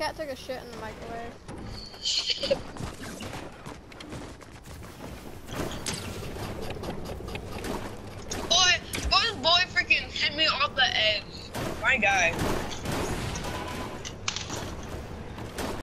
cat took a shit in the microwave. Boy, boy, boy freaking hit me off the edge. My guy.